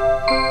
Música